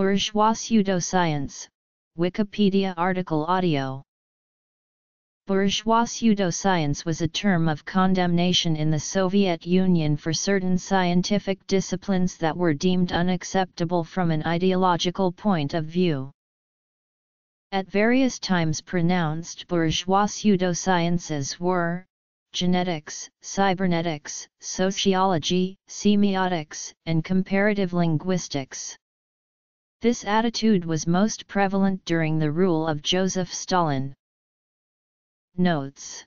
Bourgeois pseudoscience, Wikipedia article audio Bourgeois pseudoscience was a term of condemnation in the Soviet Union for certain scientific disciplines that were deemed unacceptable from an ideological point of view. At various times pronounced bourgeois pseudosciences were genetics, cybernetics, sociology, semiotics, and comparative linguistics. This attitude was most prevalent during the rule of Joseph Stalin. Notes